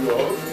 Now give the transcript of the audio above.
you all.